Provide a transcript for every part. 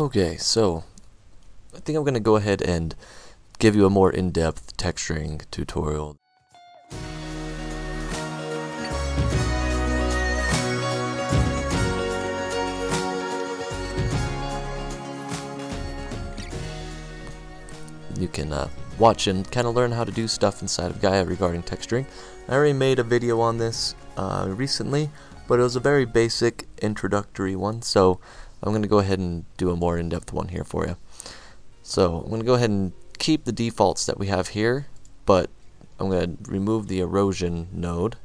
Okay, so I think I'm going to go ahead and give you a more in-depth texturing tutorial. You can uh, watch and kind of learn how to do stuff inside of Gaea regarding texturing. I already made a video on this uh, recently, but it was a very basic introductory one, so I'm going to go ahead and do a more in-depth one here for you. So I'm going to go ahead and keep the defaults that we have here, but I'm going to remove the erosion node.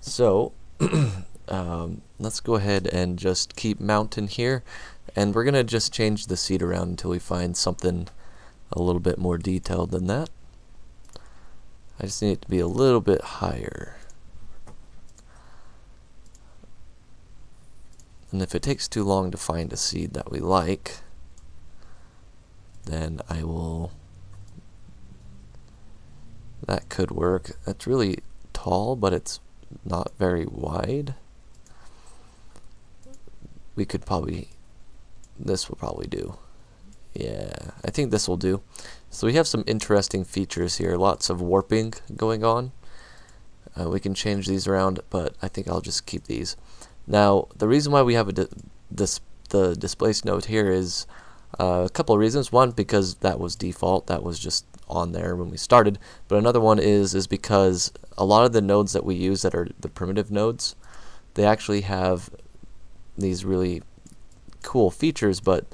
So um, let's go ahead and just keep mountain here, and we're going to just change the seed around until we find something a little bit more detailed than that. I just need it to be a little bit higher. And if it takes too long to find a seed that we like, then I will... That could work. That's really tall, but it's not very wide. We could probably... This will probably do. Yeah, I think this will do. So we have some interesting features here. Lots of warping going on. Uh, we can change these around, but I think I'll just keep these. Now, the reason why we have a the displaced node here is uh, a couple of reasons. One, because that was default, that was just on there when we started. But another one is is because a lot of the nodes that we use that are the primitive nodes, they actually have these really cool features, but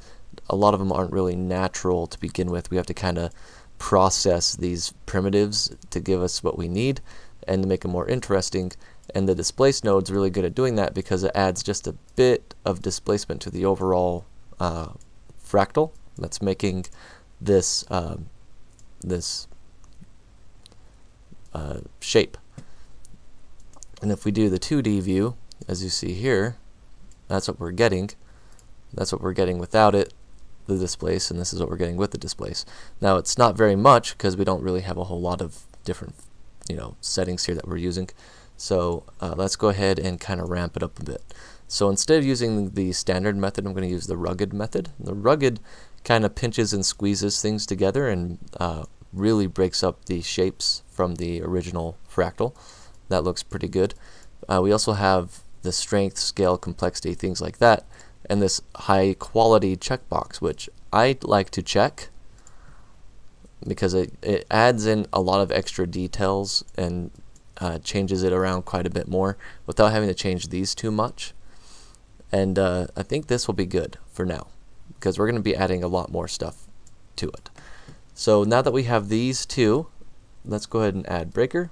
a lot of them aren't really natural to begin with. We have to kind of process these primitives to give us what we need and to make them more interesting. And the displace node is really good at doing that because it adds just a bit of displacement to the overall uh, fractal that's making this um, this uh, shape. And if we do the 2D view, as you see here, that's what we're getting. That's what we're getting without it, the displace, and this is what we're getting with the displace. Now it's not very much because we don't really have a whole lot of different you know settings here that we're using. So uh, let's go ahead and kind of ramp it up a bit. So instead of using the standard method, I'm going to use the rugged method. The rugged kind of pinches and squeezes things together and uh, really breaks up the shapes from the original fractal. That looks pretty good. Uh, we also have the strength, scale, complexity, things like that, and this high quality checkbox, which I like to check because it, it adds in a lot of extra details and uh, changes it around quite a bit more without having to change these too much. And uh, I think this will be good for now because we're going to be adding a lot more stuff to it. So now that we have these two, let's go ahead and add breaker.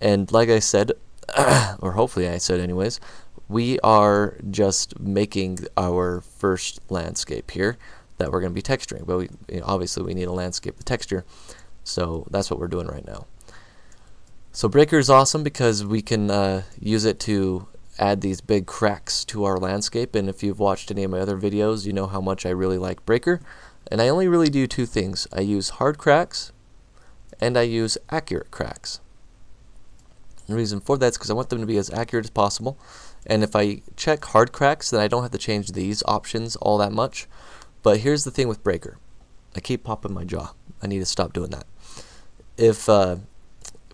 And like I said, or hopefully I said anyways, we are just making our first landscape here that we're going to be texturing. But we, you know, obviously we need a landscape with texture, so that's what we're doing right now. So Breaker is awesome because we can uh, use it to add these big cracks to our landscape. And if you've watched any of my other videos, you know how much I really like Breaker. And I only really do two things. I use hard cracks and I use accurate cracks. The reason for that is because I want them to be as accurate as possible. And if I check hard cracks, then I don't have to change these options all that much. But here's the thing with breaker. I keep popping my jaw. I need to stop doing that. If uh,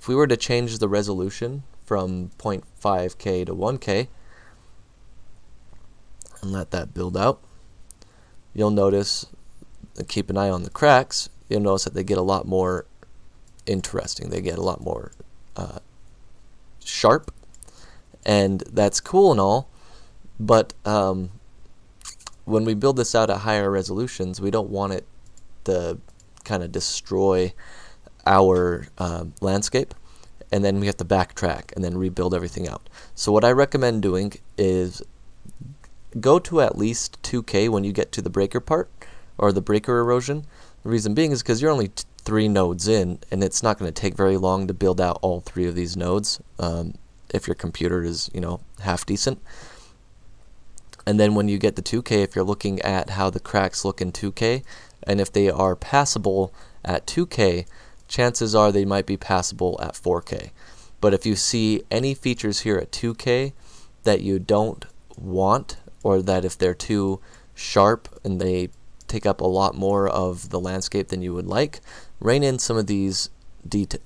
if we were to change the resolution from 0.5k to 1k and let that build out, you'll notice, keep an eye on the cracks, you'll notice that they get a lot more interesting. They get a lot more uh, sharp, and that's cool and all, but um, when we build this out at higher resolutions, we don't want it to kind of destroy our uh, landscape and then we have to backtrack and then rebuild everything out. So what I recommend doing is go to at least 2k when you get to the breaker part or the breaker erosion. The reason being is because you're only three nodes in and it's not going to take very long to build out all three of these nodes um, if your computer is you know half decent. And then when you get the 2K, if you're looking at how the cracks look in 2K, and if they are passable at 2K, chances are they might be passable at 4K. But if you see any features here at 2K that you don't want or that if they're too sharp and they take up a lot more of the landscape than you would like, rein in some of these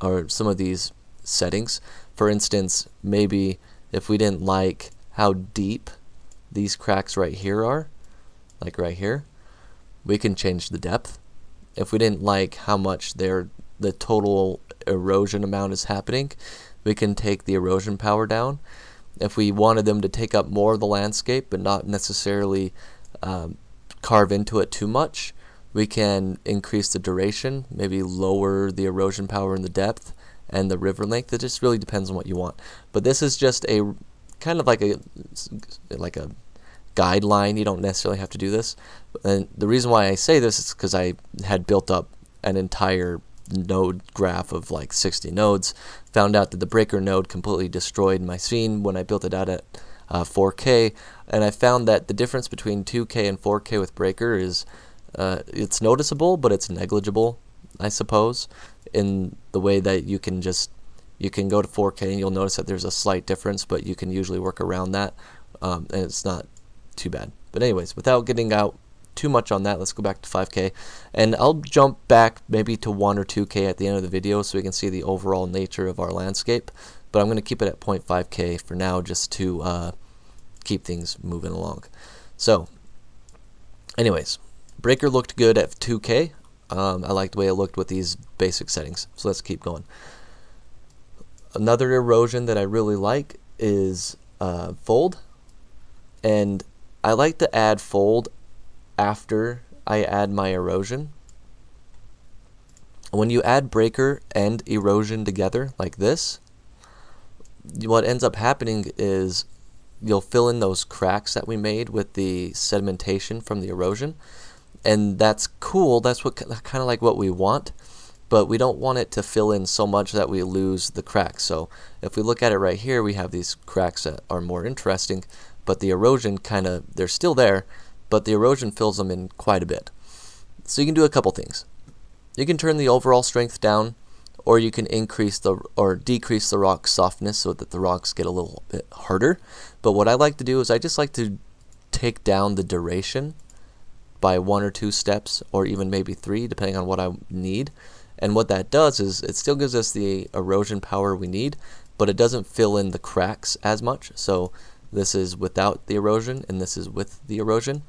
or some of these settings. For instance, maybe if we didn't like how deep these cracks right here are, like right here, we can change the depth. If we didn't like how much their the total erosion amount is happening, we can take the erosion power down. If we wanted them to take up more of the landscape but not necessarily um, carve into it too much, we can increase the duration, maybe lower the erosion power and the depth and the river length. It just really depends on what you want. But this is just a kind of like a like a guideline. You don't necessarily have to do this. And the reason why I say this is because I had built up an entire node graph of like 60 nodes. Found out that the breaker node completely destroyed my scene when I built it out at uh, 4K, and I found that the difference between 2K and 4K with breaker is uh, it's noticeable, but it's negligible, I suppose, in the way that you can just you can go to 4K and you'll notice that there's a slight difference, but you can usually work around that, um, and it's not too bad. But anyways, without getting out too much on that, let's go back to 5K, and I'll jump back maybe to 1 or 2K at the end of the video so we can see the overall nature of our landscape. But I'm going to keep it at 0.5K for now just to uh, keep things moving along. So, anyways, Breaker looked good at 2K. Um, I like the way it looked with these basic settings. So let's keep going. Another erosion that I really like is uh, fold. And I like to add fold after I add my erosion. When you add breaker and erosion together like this, what ends up happening is you'll fill in those cracks that we made with the sedimentation from the erosion and that's cool. That's what kind of like what we want, but we don't want it to fill in so much that we lose the cracks. So if we look at it right here, we have these cracks that are more interesting, but the erosion kind of they're still there, but the erosion fills them in quite a bit. So you can do a couple things. You can turn the overall strength down, or you can increase the or decrease the rock softness so that the rocks get a little bit harder. But what I like to do is I just like to take down the duration by one or two steps, or even maybe three, depending on what I need. And what that does is it still gives us the erosion power we need, but it doesn't fill in the cracks as much. So this is without the erosion, and this is with the erosion.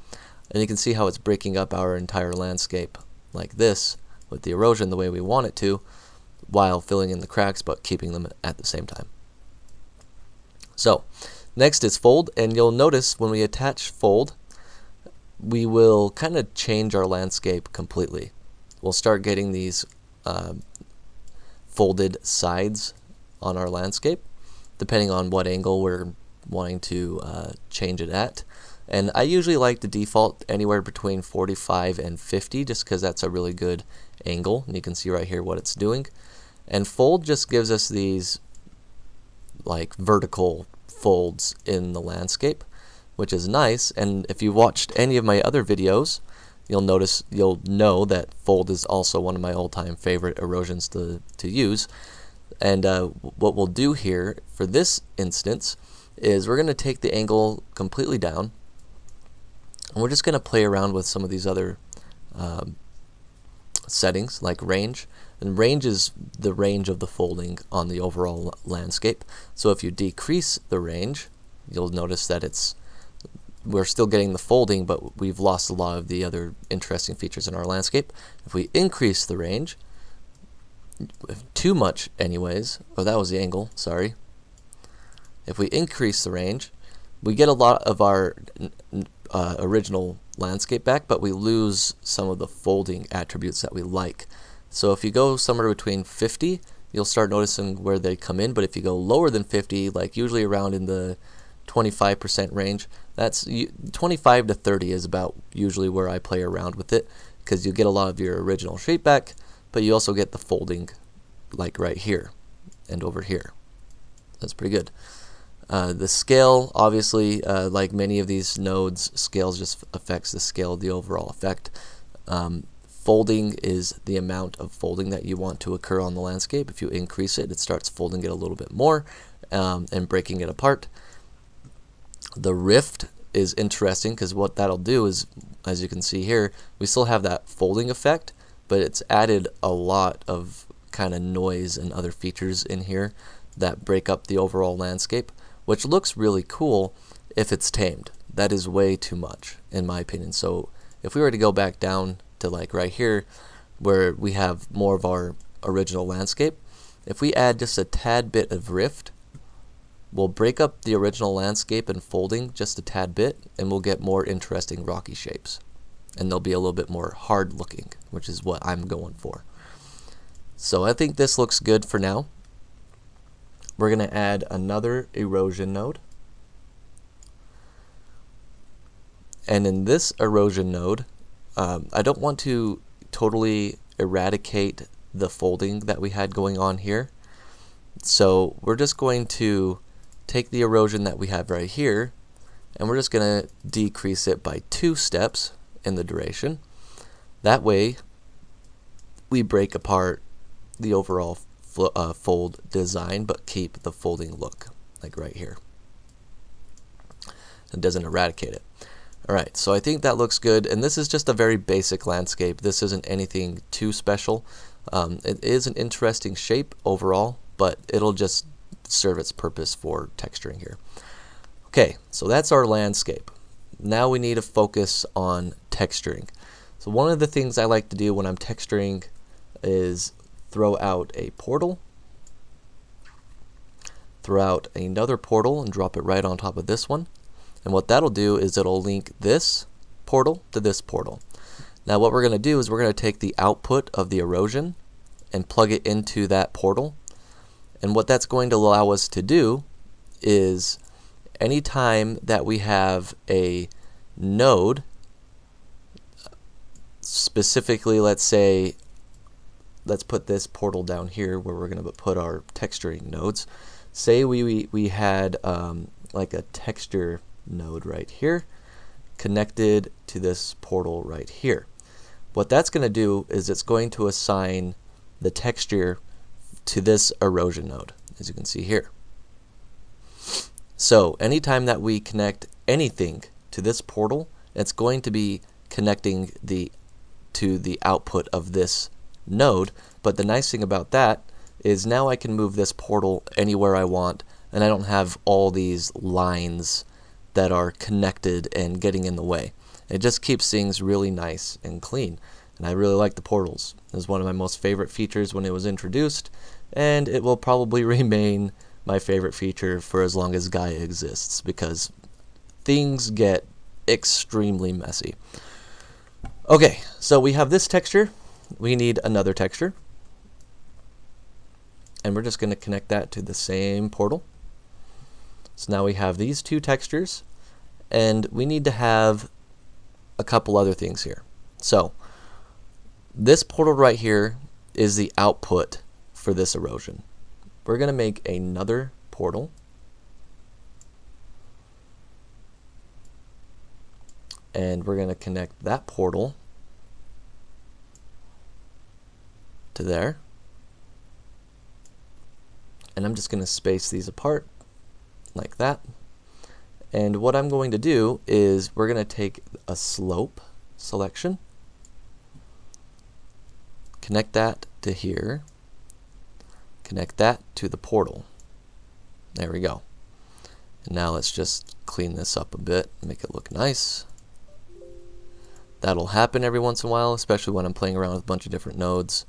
And you can see how it's breaking up our entire landscape like this with the erosion the way we want it to, while filling in the cracks but keeping them at the same time. So next is fold, and you'll notice when we attach fold, we will kind of change our landscape completely. We'll start getting these uh, folded sides on our landscape, depending on what angle we're wanting to uh, change it at. And I usually like to default anywhere between 45 and 50 just because that's a really good angle. And you can see right here what it's doing. And fold just gives us these like vertical folds in the landscape which is nice. And if you watched any of my other videos, you'll notice you'll know that fold is also one of my all-time favorite erosions to to use. And uh, what we'll do here for this instance is we're going to take the angle completely down, and we're just going to play around with some of these other um, settings like range. And range is the range of the folding on the overall landscape. So if you decrease the range, you'll notice that it's we're still getting the folding, but we've lost a lot of the other interesting features in our landscape. If we increase the range, too much anyways, oh that was the angle, sorry. If we increase the range, we get a lot of our uh, original landscape back, but we lose some of the folding attributes that we like. So if you go somewhere between 50, you'll start noticing where they come in, but if you go lower than 50, like usually around in the 25% range. That's 25 to 30 is about usually where I play around with it because you get a lot of your original shape back, but you also get the folding like right here and over here. That's pretty good. Uh, the scale, obviously, uh, like many of these nodes, scales just affects the scale of the overall effect. Um, folding is the amount of folding that you want to occur on the landscape. If you increase it, it starts folding it a little bit more um, and breaking it apart. The rift is interesting because what that'll do is, as you can see here, we still have that folding effect, but it's added a lot of kind of noise and other features in here that break up the overall landscape, which looks really cool if it's tamed. That is way too much, in my opinion. So if we were to go back down to like right here, where we have more of our original landscape, if we add just a tad bit of rift, we'll break up the original landscape and folding just a tad bit, and we'll get more interesting rocky shapes. And they'll be a little bit more hard looking, which is what I'm going for. So I think this looks good for now. We're going to add another erosion node. And in this erosion node, um, I don't want to totally eradicate the folding that we had going on here. So we're just going to take the erosion that we have right here and we're just going to decrease it by two steps in the duration. That way we break apart the overall uh, fold design but keep the folding look like right here. It doesn't eradicate it. Alright, so I think that looks good, and this is just a very basic landscape. This isn't anything too special. Um, it is an interesting shape overall, but it'll just serve its purpose for texturing here. Okay, so that's our landscape. Now we need to focus on texturing. So one of the things I like to do when I'm texturing is throw out a portal, throw out another portal and drop it right on top of this one, and what that'll do is it'll link this portal to this portal. Now what we're going to do is we're going to take the output of the erosion and plug it into that portal. And what that's going to allow us to do is anytime that we have a node, specifically let's say, let's put this portal down here where we're going to put our texturing nodes. Say we, we, we had um, like a texture node right here connected to this portal right here. What that's going to do is it's going to assign the texture to this erosion node, as you can see here. So anytime that we connect anything to this portal, it's going to be connecting the to the output of this node. But the nice thing about that is now I can move this portal anywhere I want, and I don't have all these lines that are connected and getting in the way. It just keeps things really nice and clean. And I really like the portals. It was one of my most favorite features when it was introduced, and it will probably remain my favorite feature for as long as Gaea exists because things get extremely messy. Okay, so we have this texture. We need another texture. And we're just going to connect that to the same portal. So now we have these two textures, and we need to have a couple other things here. So this portal right here is the output for this erosion. We're going to make another portal. And we're going to connect that portal to there. And I'm just going to space these apart like that. And what I'm going to do is we're going to take a slope selection, connect that to here, connect that to the portal. There we go. And now let's just clean this up a bit, make it look nice. That'll happen every once in a while, especially when I'm playing around with a bunch of different nodes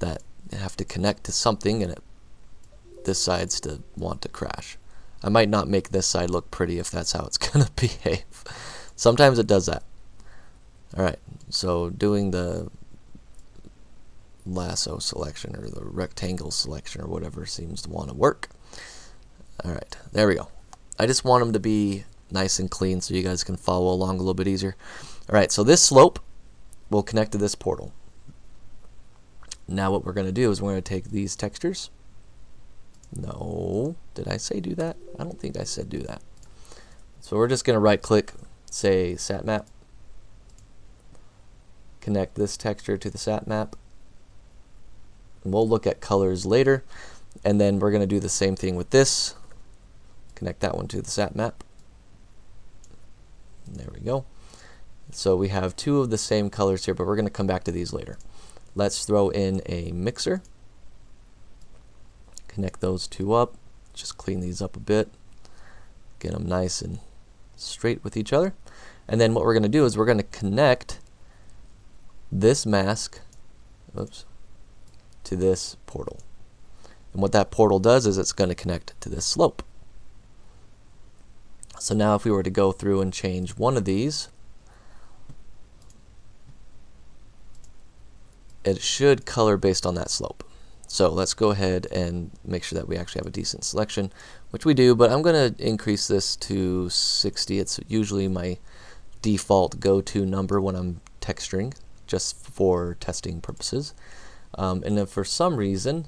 that have to connect to something and it decides to want to crash. I might not make this side look pretty if that's how it's going to behave. Sometimes it does that. Alright, so doing the lasso selection or the rectangle selection or whatever seems to want to work. Alright, there we go. I just want them to be nice and clean so you guys can follow along a little bit easier. Alright, so this slope will connect to this portal. Now what we're going to do is we're going to take these textures no. Did I say do that? I don't think I said do that. So we're just going to right click, say sat map, connect this texture to the sat map. And we'll look at colors later. And then we're going to do the same thing with this. Connect that one to the sat map. There we go. So we have two of the same colors here, but we're going to come back to these later. Let's throw in a mixer. Connect those two up. Just clean these up a bit. Get them nice and straight with each other. And then what we're going to do is we're going to connect this mask oops, to this portal. And what that portal does is it's going to connect to this slope. So now if we were to go through and change one of these, it should color based on that slope. So let's go ahead and make sure that we actually have a decent selection, which we do, but I'm going to increase this to 60. It's usually my default go-to number when I'm texturing, just for testing purposes. Um, and if for some reason,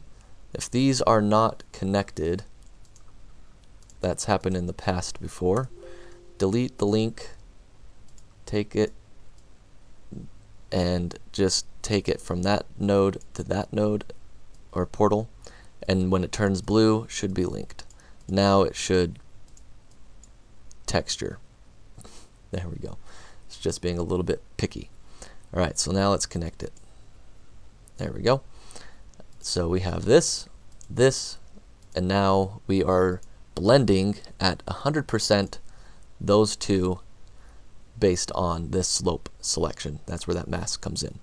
if these are not connected, that's happened in the past before, delete the link, take it, and just take it from that node to that node or portal, and when it turns blue, should be linked. Now it should texture. There we go. It's just being a little bit picky. Alright, so now let's connect it. There we go. So we have this, this, and now we are blending at 100% those two based on this slope selection. That's where that mask comes in.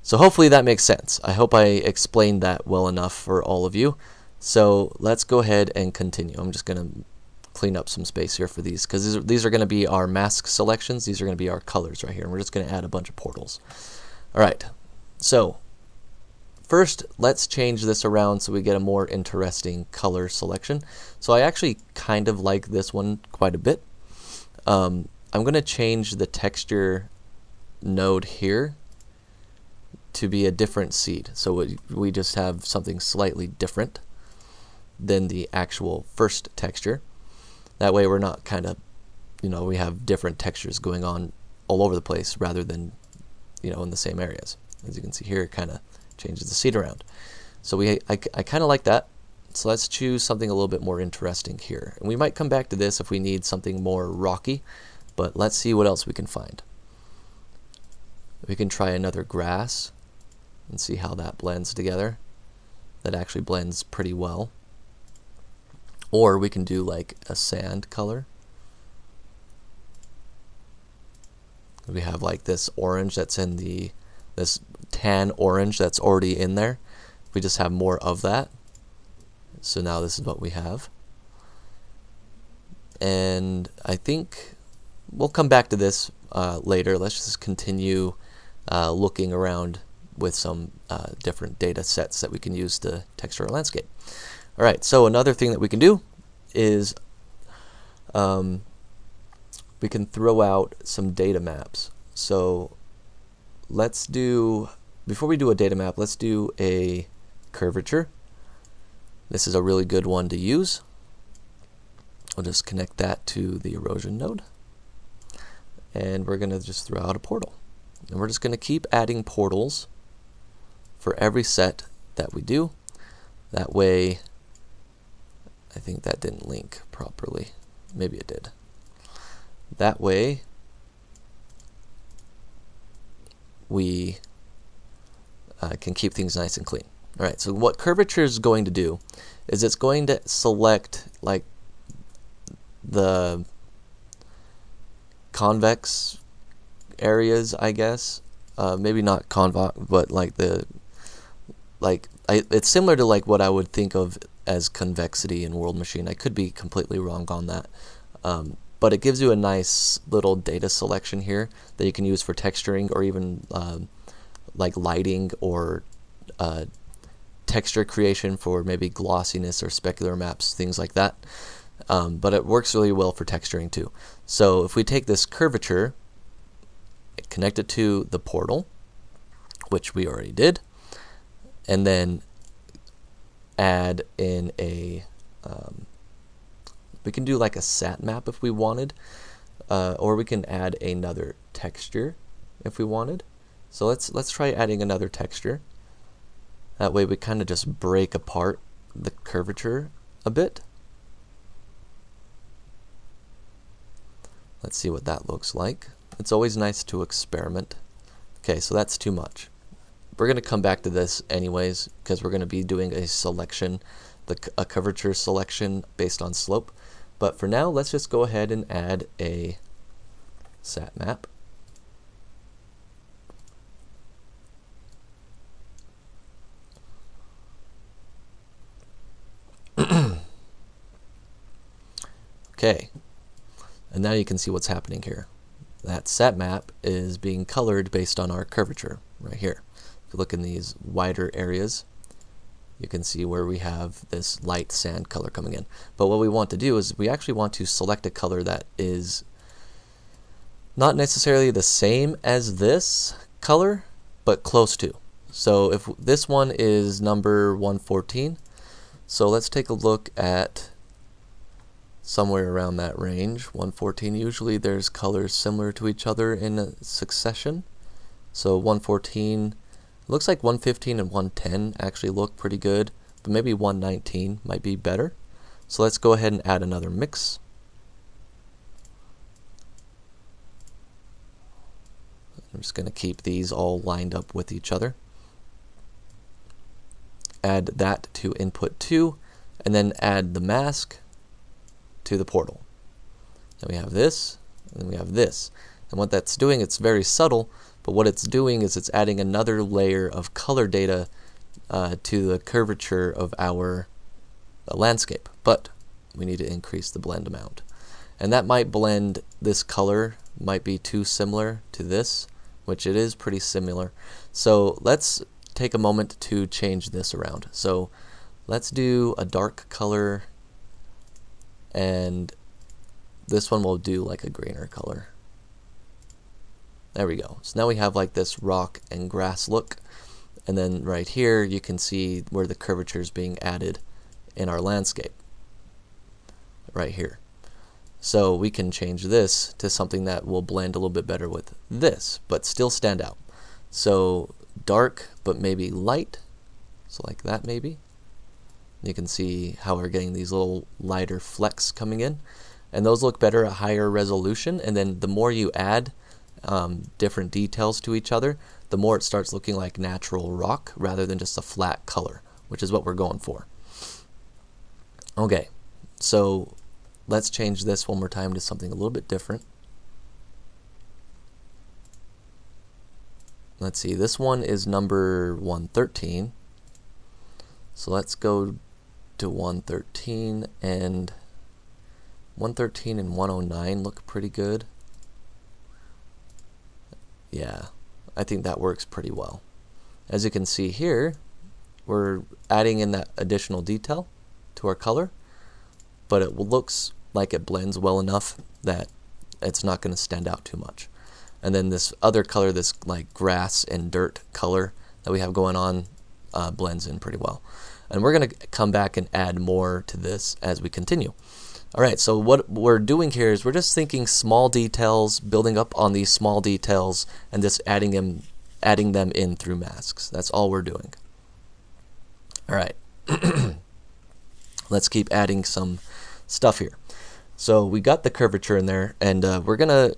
So hopefully that makes sense. I hope I explained that well enough for all of you. So let's go ahead and continue. I'm just going to clean up some space here for these because these are, these are going to be our mask selections. These are going to be our colors right here. And we're just going to add a bunch of portals. All right. So First, let's change this around so we get a more interesting color selection. So I actually kind of like this one quite a bit. Um, I'm going to change the texture node here to be a different seed. So we, just have something slightly different than the actual first texture. That way we're not kind of, you know, we have different textures going on all over the place rather than, you know, in the same areas. As you can see here, it kind of changes the seed around. So we, I, I kind of like that. So let's choose something a little bit more interesting here. And we might come back to this if we need something more rocky, but let's see what else we can find. We can try another grass and see how that blends together. That actually blends pretty well. Or we can do like a sand color. We have like this orange that's in the this tan orange that's already in there. We just have more of that. So now this is what we have. And I think we'll come back to this uh, later. Let's just continue uh, looking around with some uh, different data sets that we can use to texture our landscape. All right, so another thing that we can do is um, we can throw out some data maps. So let's do, before we do a data map, let's do a curvature. This is a really good one to use. I'll just connect that to the erosion node. And we're going to just throw out a portal. And we're just going to keep adding portals for every set that we do. That way, I think that didn't link properly. Maybe it did. That way, we uh, can keep things nice and clean. All right, so what curvature is going to do is it's going to select like the convex areas, I guess. Uh, maybe not convex, but like the like I, it's similar to like what I would think of as convexity in World Machine. I could be completely wrong on that. Um, but it gives you a nice little data selection here that you can use for texturing or even uh, like lighting or uh, texture creation for maybe glossiness or specular maps, things like that. Um, but it works really well for texturing too. So if we take this curvature, connect it to the portal, which we already did, and then add in a um, we can do like a sat map if we wanted, uh, or we can add another texture if we wanted. So let's let's try adding another texture. That way we kind of just break apart the curvature a bit. Let's see what that looks like. It's always nice to experiment. Okay, so that's too much. We're going to come back to this anyways because we're going to be doing a selection, the, a curvature selection based on slope. But for now, let's just go ahead and add a sat map. okay, and now you can see what's happening here. That sat map is being colored based on our curvature right here. If you look in these wider areas, you can see where we have this light sand color coming in. But what we want to do is we actually want to select a color that is not necessarily the same as this color, but close to. So if this one is number 114, so let's take a look at somewhere around that range, 114. Usually there's colors similar to each other in succession. So 114, looks like 115 and 110 actually look pretty good, but maybe 119 might be better. So let's go ahead and add another mix. I'm just going to keep these all lined up with each other. Add that to input 2, and then add the mask to the portal. Then we have this, and we have this. And what that's doing, it's very subtle, but what it's doing is it's adding another layer of color data uh, to the curvature of our uh, landscape. But we need to increase the blend amount. And that might blend this color, might be too similar to this, which it is pretty similar. So let's take a moment to change this around. So let's do a dark color and this one will do like a greener color. There we go. So now we have like this rock and grass look. And then right here you can see where the curvature is being added in our landscape. Right here. So we can change this to something that will blend a little bit better with this, but still stand out. So dark, but maybe light. So like that maybe. You can see how we're getting these little lighter flecks coming in. And those look better at higher resolution. And then the more you add um, different details to each other, the more it starts looking like natural rock rather than just a flat color, which is what we're going for. Okay, so let's change this one more time to something a little bit different. Let's see, this one is number 113. So let's go to 113 and 113 and 109 look pretty good. Yeah, I think that works pretty well. As you can see here, we're adding in that additional detail to our color, but it looks like it blends well enough that it's not going to stand out too much. And then this other color, this like grass and dirt color that we have going on, uh, blends in pretty well. And we're going to come back and add more to this as we continue. All right, so what we're doing here is we're just thinking small details, building up on these small details, and just adding them, adding them in through masks. That's all we're doing. All right, let's keep adding some stuff here. So we got the curvature in there, and uh, we're gonna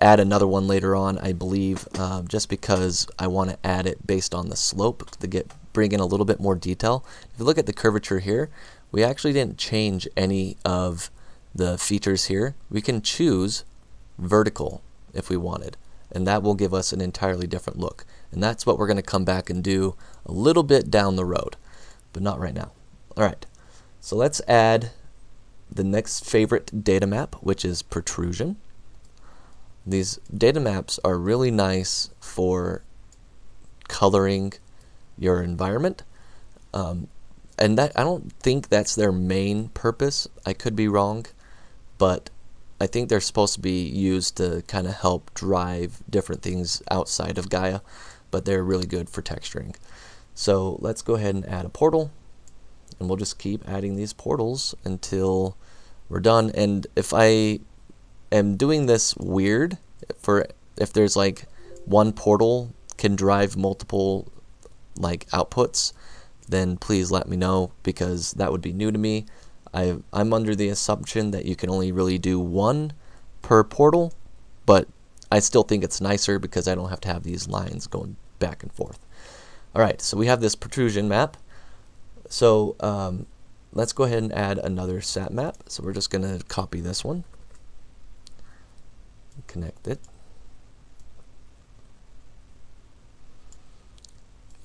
add another one later on, I believe, uh, just because I want to add it based on the slope to get bring in a little bit more detail. If you look at the curvature here, we actually didn't change any of the features here. We can choose vertical if we wanted, and that will give us an entirely different look. And that's what we're going to come back and do a little bit down the road, but not right now. All right, so let's add the next favorite data map, which is protrusion. These data maps are really nice for coloring your environment. Um, and that I don't think that's their main purpose. I could be wrong, but I think they're supposed to be used to kind of help drive different things outside of Gaea, but they're really good for texturing. So let's go ahead and add a portal, and we'll just keep adding these portals until we're done. And if I am doing this weird, for if there's like one portal can drive multiple like outputs, then please let me know because that would be new to me. I, I'm under the assumption that you can only really do one per portal, but I still think it's nicer because I don't have to have these lines going back and forth. All right, so we have this protrusion map. So um, let's go ahead and add another sat map. So we're just going to copy this one, connect it.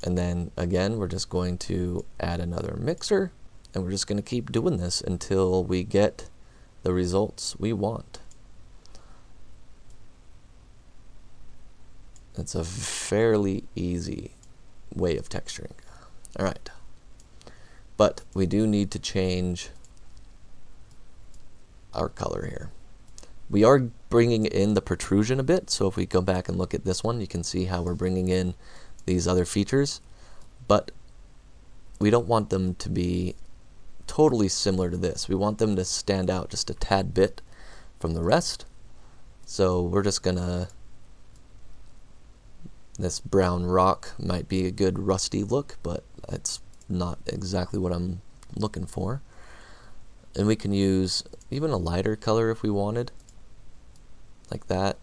And then again, we're just going to add another mixer and we're just going to keep doing this until we get the results we want. It's a fairly easy way of texturing. All right. But we do need to change our color here. We are bringing in the protrusion a bit, so if we go back and look at this one, you can see how we're bringing in these other features, but we don't want them to be totally similar to this. We want them to stand out just a tad bit from the rest. So we're just gonna this brown rock might be a good rusty look, but it's not exactly what I'm looking for. And we can use even a lighter color if we wanted, like that.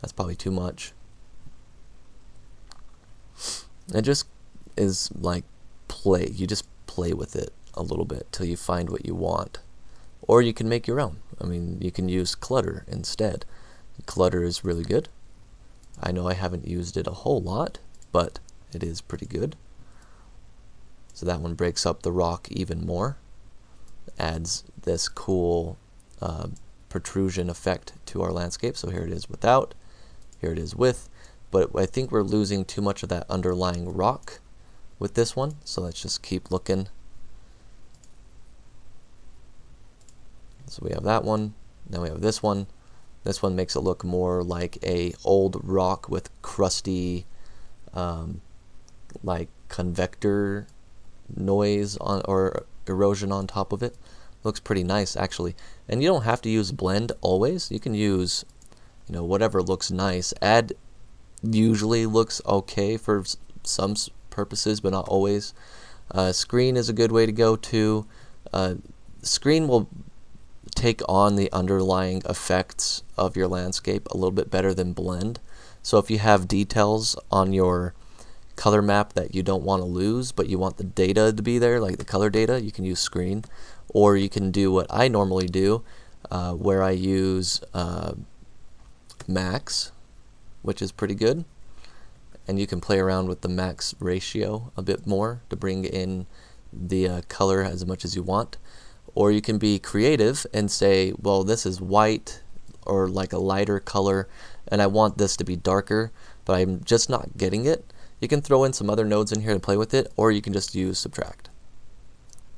That's probably too much. It just is like play. You just play with it a little bit till you find what you want. Or you can make your own. I mean, you can use clutter instead. Clutter is really good. I know I haven't used it a whole lot, but it is pretty good. So that one breaks up the rock even more. Adds this cool uh, protrusion effect to our landscape. So here it is without, here it is with, but I think we're losing too much of that underlying rock with this one. So let's just keep looking. So we have that one, now we have this one. This one makes it look more like a old rock with crusty, um, like convector noise on or erosion on top of it. Looks pretty nice actually. And you don't have to use blend always. You can use, you know, whatever looks nice. Add usually looks okay for some purposes, but not always. Uh, screen is a good way to go too. Uh, screen will take on the underlying effects of your landscape a little bit better than blend. So if you have details on your color map that you don't want to lose, but you want the data to be there, like the color data, you can use screen. Or you can do what I normally do, uh, where I use uh, max, which is pretty good. And you can play around with the max ratio a bit more to bring in the uh, color as much as you want. Or you can be creative and say, well, this is white or like a lighter color, and I want this to be darker, but I'm just not getting it. You can throw in some other nodes in here to play with it, or you can just use subtract.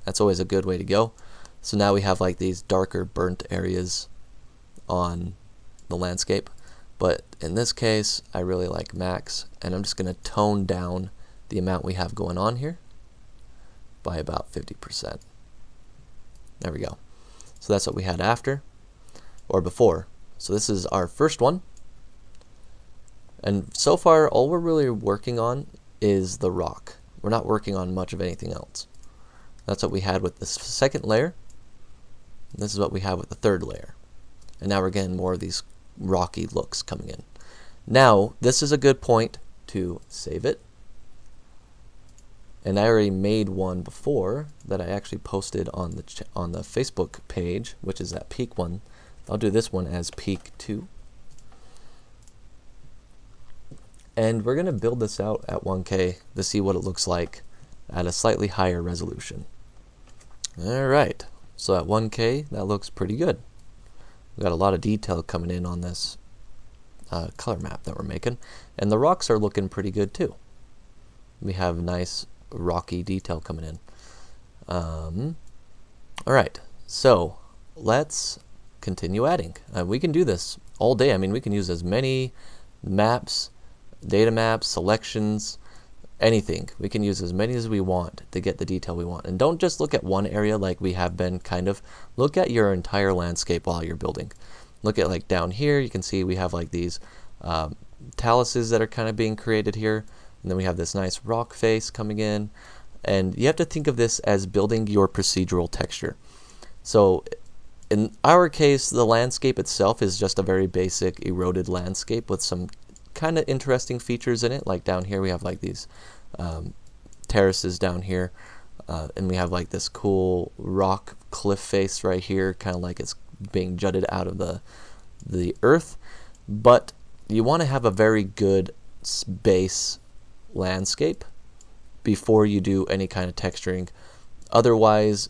That's always a good way to go. So now we have like these darker burnt areas on the landscape. But in this case, I really like max, and I'm just going to tone down the amount we have going on here by about 50%. There we go. So that's what we had after, or before. So this is our first one. And so far, all we're really working on is the rock. We're not working on much of anything else. That's what we had with the second layer. This is what we have with the third layer. And now we're getting more of these rocky looks coming in. Now, this is a good point to save it and I already made one before that I actually posted on the on the Facebook page, which is that peak one. I'll do this one as peak 2. And we're going to build this out at 1K to see what it looks like at a slightly higher resolution. Alright, so at 1K, that looks pretty good. We got a lot of detail coming in on this uh, color map that we're making. And the rocks are looking pretty good too. We have nice rocky detail coming in. Um, all right, so let's continue adding. Uh, we can do this all day. I mean, we can use as many maps, data maps, selections, anything. We can use as many as we want to get the detail we want. And don't just look at one area like we have been kind of. Look at your entire landscape while you're building. Look at like down here, you can see we have like these um, taluses that are kind of being created here. And then we have this nice rock face coming in. And you have to think of this as building your procedural texture. So in our case, the landscape itself is just a very basic eroded landscape with some kind of interesting features in it. Like down here, we have like these um, terraces down here, uh, and we have like this cool rock cliff face right here, kind of like it's being jutted out of the the earth. But you want to have a very good base landscape before you do any kind of texturing. Otherwise,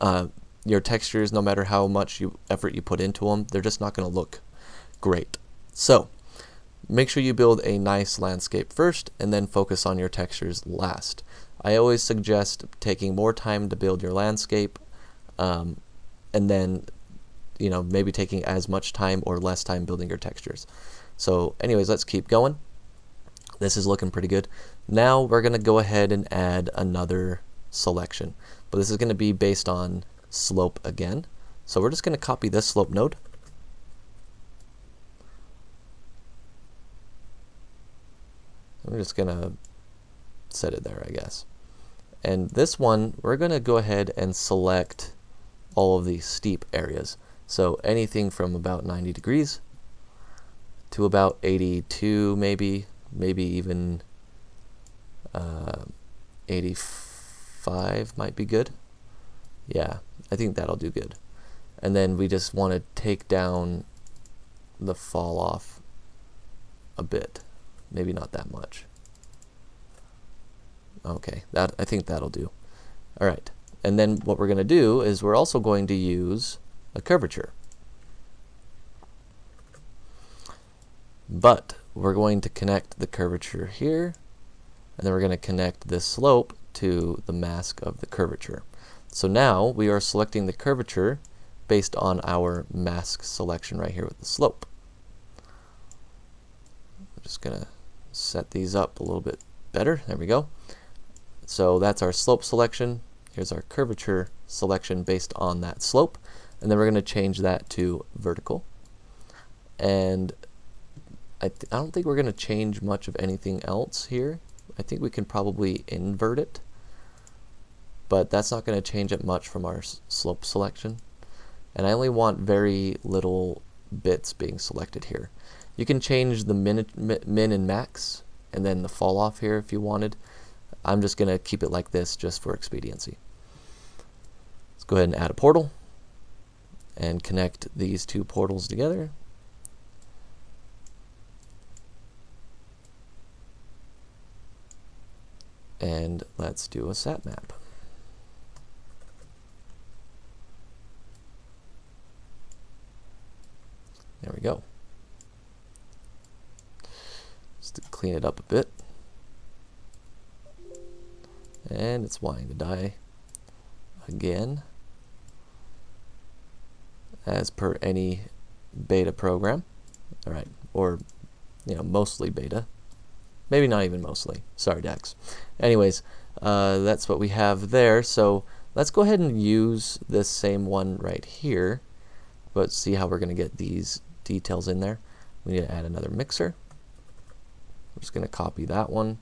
uh, your textures, no matter how much you, effort you put into them, they're just not going to look great. So, make sure you build a nice landscape first and then focus on your textures last. I always suggest taking more time to build your landscape um, and then you know maybe taking as much time or less time building your textures. So anyways, let's keep going. This is looking pretty good. Now we're going to go ahead and add another selection. But this is going to be based on slope again. So we're just going to copy this slope node. I'm just going to set it there, I guess. And this one, we're going to go ahead and select all of these steep areas. So anything from about 90 degrees to about 82 maybe, maybe even uh, 85 might be good. Yeah, I think that'll do good. And then we just want to take down the fall off a bit. Maybe not that much. Okay, that I think that'll do. All right. And then what we're going to do is we're also going to use a curvature. But we're going to connect the curvature here, and then we're going to connect this slope to the mask of the curvature. So now we are selecting the curvature based on our mask selection right here with the slope. I'm just going to set these up a little bit better. There we go. So that's our slope selection. Here's our curvature selection based on that slope. And then we're going to change that to vertical. And I, I don't think we're going to change much of anything else here. I think we can probably invert it, but that's not going to change it much from our slope selection. And I only want very little bits being selected here. You can change the min, min and max and then the fall off here if you wanted. I'm just going to keep it like this just for expediency. Let's go ahead and add a portal and connect these two portals together. And let's do a sat map. There we go. Just to clean it up a bit. And it's wanting to die again. As per any beta program. Alright, or, you know, mostly beta. Maybe not even mostly. Sorry, Dax. Anyways, uh, that's what we have there. So let's go ahead and use this same one right here, but see how we're going to get these details in there. We need to add another mixer. I'm just going to copy that one.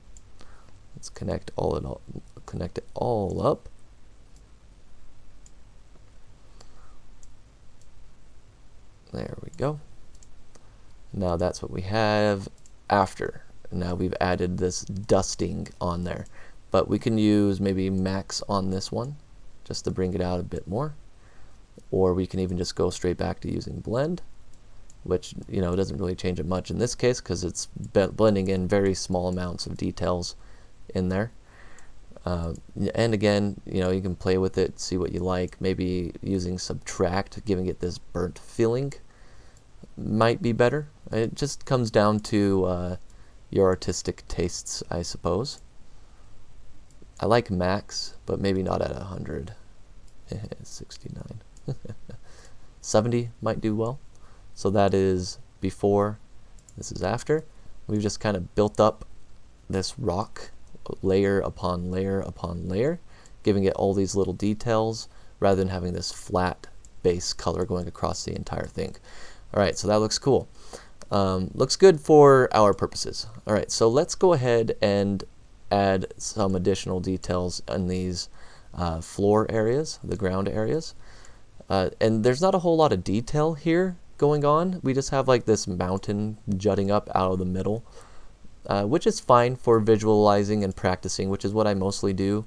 Let's connect all it all, connect it all up. There we go. Now that's what we have after. Now we've added this dusting on there. But we can use maybe max on this one just to bring it out a bit more. Or we can even just go straight back to using blend, which you know doesn't really change it much in this case because it's blending in very small amounts of details in there. Uh, and again, you know, you can play with it, see what you like. Maybe using subtract, giving it this burnt feeling, might be better. It just comes down to uh, your artistic tastes, I suppose. I like max, but maybe not at 100. 69. 70 might do well. So that is before, this is after. We've just kind of built up this rock layer upon layer upon layer, giving it all these little details rather than having this flat base color going across the entire thing. Alright, so that looks cool. Um, looks good for our purposes. Alright, so let's go ahead and add some additional details in these uh, floor areas, the ground areas. Uh, and there's not a whole lot of detail here going on. We just have like this mountain jutting up out of the middle, uh, which is fine for visualizing and practicing, which is what I mostly do.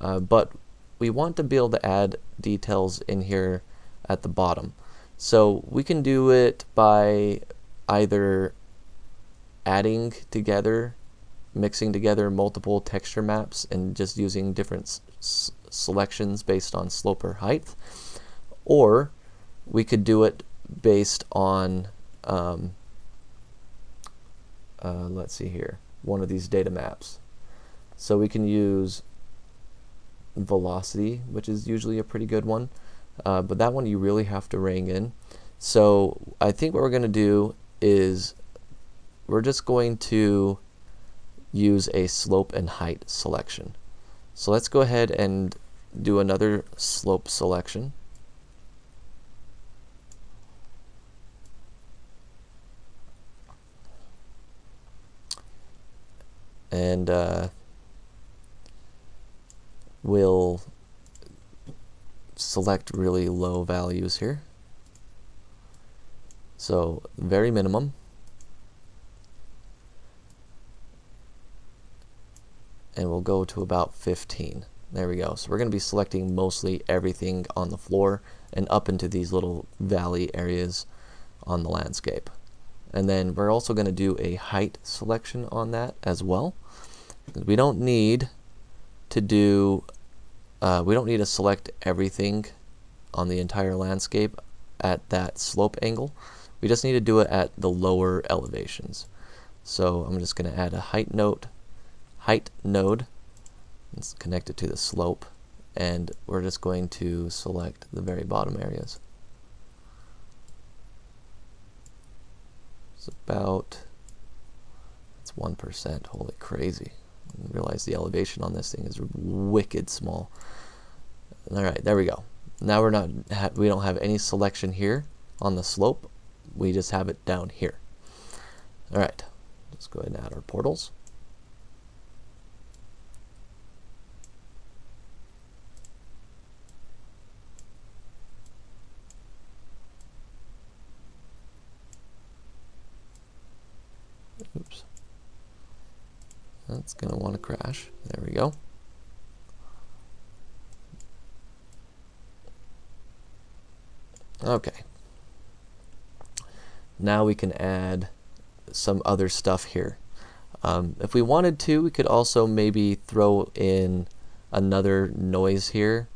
Uh, but we want to be able to add details in here at the bottom. So we can do it by either adding together, mixing together multiple texture maps and just using different selections based on slope or height, or we could do it based on, um, uh, let's see here, one of these data maps. So we can use velocity, which is usually a pretty good one, uh, but that one you really have to ring in. So I think what we're going to do is we're just going to use a slope and height selection. So let's go ahead and do another slope selection. And uh, we'll select really low values here. So very minimum. And we'll go to about 15. There we go. So we're going to be selecting mostly everything on the floor and up into these little valley areas on the landscape. And then we're also going to do a height selection on that as well. We don't need to do, uh, we don't need to select everything on the entire landscape at that slope angle. We just need to do it at the lower elevations. So I'm just going to add a height node, height node it's connected to the slope and we're just going to select the very bottom areas. It's about, it's 1%, holy crazy. Realize the elevation on this thing is wicked small. Alright, there we go. Now we're not, we don't have any selection here on the slope, we just have it down here. Alright, let's go ahead and add our portals. Oops. That's going to want to crash. There we go. Okay. Now we can add some other stuff here. Um, if we wanted to, we could also maybe throw in another noise here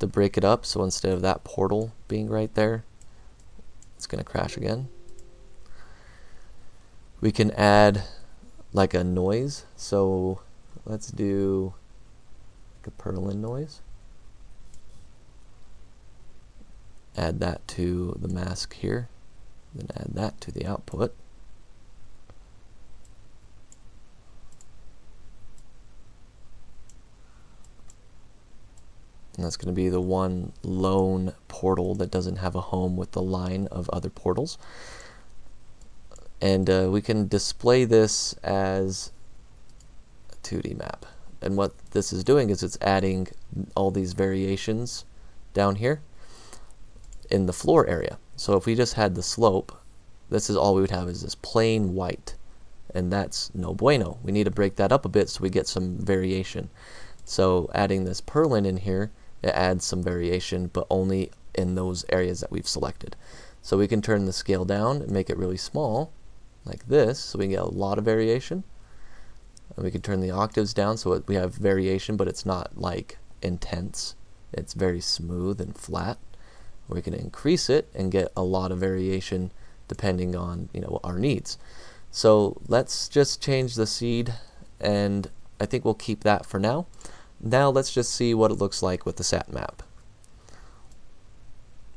to break it up. So instead of that portal being right there, it's going to crash again we can add like a noise. So let's do like a Perlin noise. Add that to the mask here. Then add that to the output. And that's going to be the one lone portal that doesn't have a home with the line of other portals and uh, we can display this as a 2D map. And what this is doing is it's adding all these variations down here in the floor area. So if we just had the slope, this is all we would have is this plain white. And that's no bueno. We need to break that up a bit so we get some variation. So adding this Perlin in here, it adds some variation, but only in those areas that we've selected. So we can turn the scale down and make it really small like this, so we can get a lot of variation. And we can turn the octaves down so we have variation, but it's not like intense. It's very smooth and flat. We can increase it and get a lot of variation depending on you know our needs. So let's just change the seed and I think we'll keep that for now. Now let's just see what it looks like with the sat map.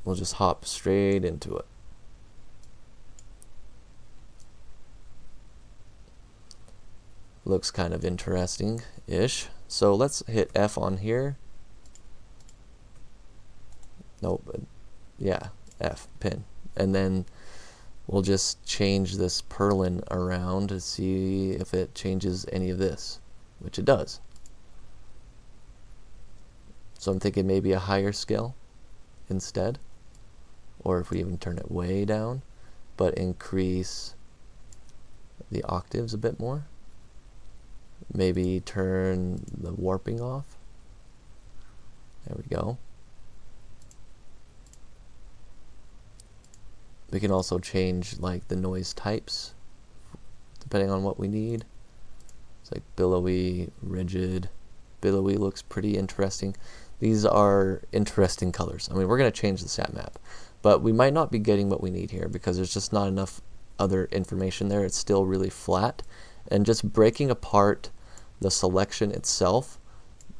We'll just hop straight into it. Looks kind of interesting-ish. So let's hit F on here. Nope, yeah, F, pin. And then we'll just change this Perlin around to see if it changes any of this, which it does. So I'm thinking maybe a higher scale. instead, or if we even turn it way down, but increase the octaves a bit more. Maybe turn the warping off. There we go. We can also change like the noise types depending on what we need. It's like billowy, rigid. Billowy looks pretty interesting. These are interesting colors. I mean, we're going to change the sat map, but we might not be getting what we need here because there's just not enough other information there. It's still really flat. And just breaking apart the selection itself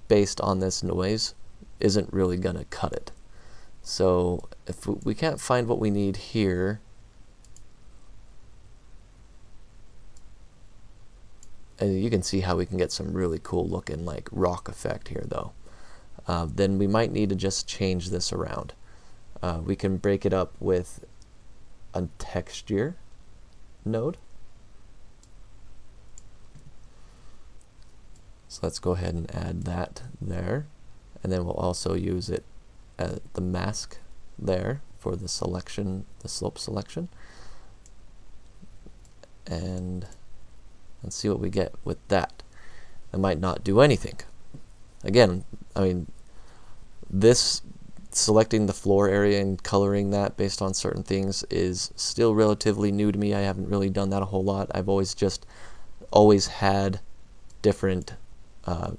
based on this noise isn't really going to cut it. So if we can't find what we need here, and you can see how we can get some really cool looking like rock effect here though. Uh, then we might need to just change this around. Uh, we can break it up with a texture node. So let's go ahead and add that there. And then we'll also use it at the mask there for the selection, the slope selection. And let's see what we get with that. It might not do anything. Again, I mean, this selecting the floor area and coloring that based on certain things is still relatively new to me. I haven't really done that a whole lot. I've always just always had different uh,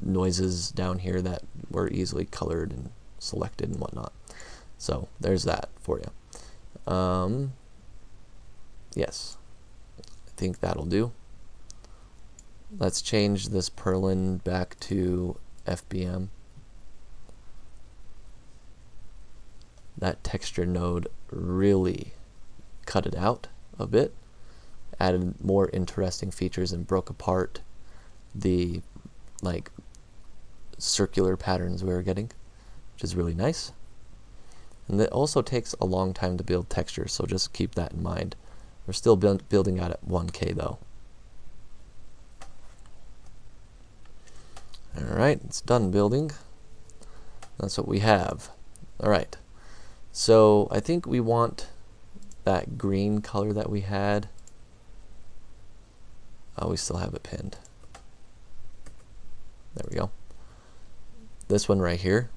noises down here that were easily colored and selected and whatnot. So there's that for you. Um, yes, I think that'll do. Let's change this Perlin back to FBM. That texture node really cut it out a bit, added more interesting features and broke apart the like circular patterns we were getting, which is really nice. And it also takes a long time to build textures, so just keep that in mind. We're still bu building out at 1K though. Alright, it's done building. That's what we have. Alright, so I think we want that green color that we had. Oh, we still have it pinned. There we go. This one right here.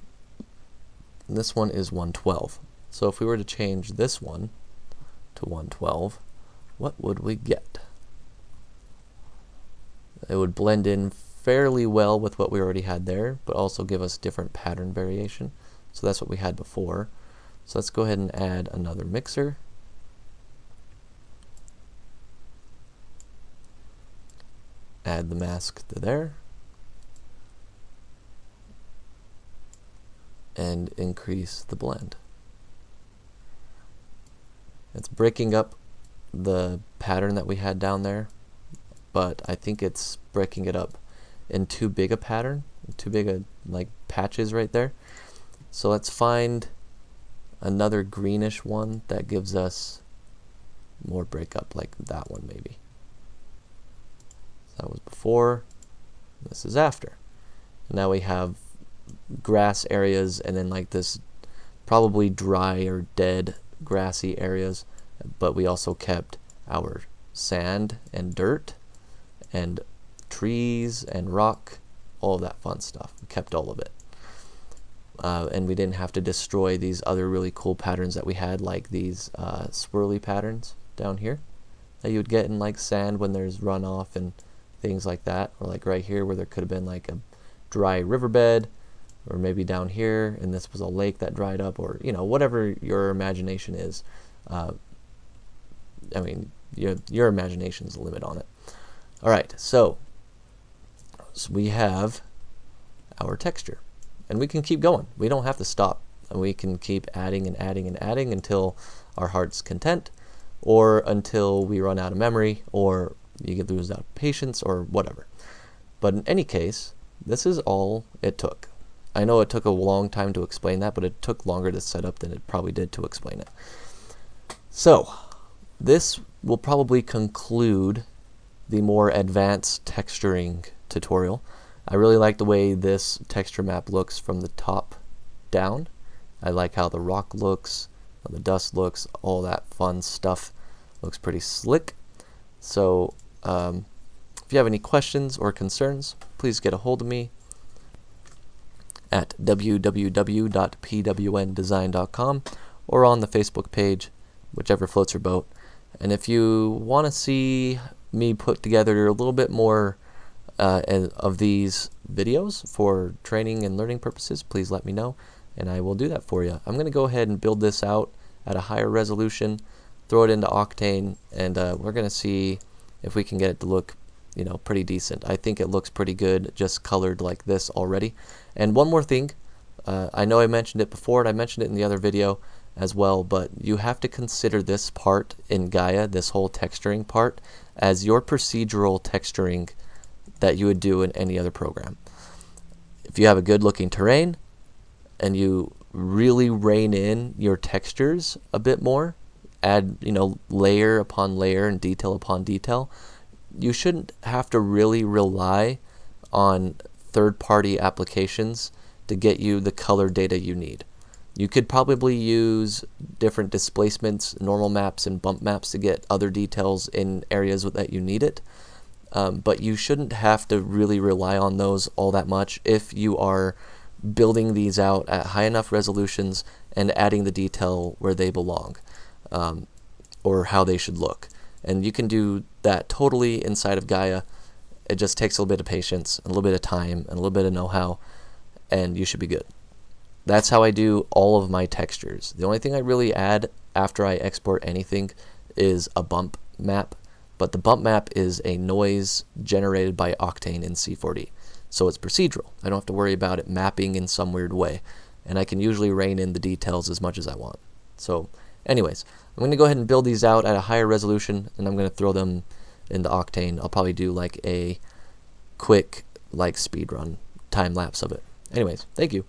This one is 112. So if we were to change this one to 112, what would we get? It would blend in fairly well with what we already had there, but also give us different pattern variation. So that's what we had before. So let's go ahead and add another mixer. Add the mask to there. And increase the blend. It's breaking up the pattern that we had down there, but I think it's breaking it up in too big a pattern, too big a like patches right there. So let's find another greenish one that gives us more breakup like that one maybe. That was before, this is after. Now we have grass areas and then like this probably dry or dead grassy areas but we also kept our sand and dirt and trees and rock all that fun stuff. We kept all of it. Uh, and we didn't have to destroy these other really cool patterns that we had like these uh, swirly patterns down here that you would get in like sand when there's runoff and things like that or like right here where there could have been like a dry riverbed or maybe down here and this was a lake that dried up or you know whatever your imagination is uh, I mean your, your imagination is the limit on it. Alright so, so we have our texture and we can keep going. We don't have to stop. And we can keep adding and adding and adding until our heart's content or until we run out of memory or you get lose out patience or whatever. But in any case this is all it took I know it took a long time to explain that, but it took longer to set up than it probably did to explain it. So, this will probably conclude the more advanced texturing tutorial. I really like the way this texture map looks from the top down. I like how the rock looks, how the dust looks, all that fun stuff. Looks pretty slick. So um, if you have any questions or concerns, please get a hold of me at www.pwndesign.com or on the Facebook page, whichever floats your boat. And if you want to see me put together a little bit more uh, of these videos for training and learning purposes, please let me know and I will do that for you. I'm going to go ahead and build this out at a higher resolution, throw it into Octane, and uh, we're going to see if we can get it to look you know pretty decent. I think it looks pretty good just colored like this already. And one more thing, uh, I know I mentioned it before and I mentioned it in the other video as well, but you have to consider this part in Gaea, this whole texturing part, as your procedural texturing that you would do in any other program. If you have a good looking terrain and you really rein in your textures a bit more, add, you know, layer upon layer and detail upon detail, you shouldn't have to really rely on third party applications to get you the color data you need. You could probably use different displacements, normal maps, and bump maps to get other details in areas that you need it. Um, but you shouldn't have to really rely on those all that much if you are building these out at high enough resolutions and adding the detail where they belong um, or how they should look. And you can do that totally inside of Gaea. It just takes a little bit of patience, a little bit of time, and a little bit of know-how, and you should be good. That's how I do all of my textures. The only thing I really add after I export anything is a bump map, but the bump map is a noise generated by Octane in C4D. So it's procedural. I don't have to worry about it mapping in some weird way, and I can usually rein in the details as much as I want. So anyways, I'm going to go ahead and build these out at a higher resolution, and I'm going to throw them into Octane. I'll probably do like a quick like speed run time lapse of it. Anyways, thank you.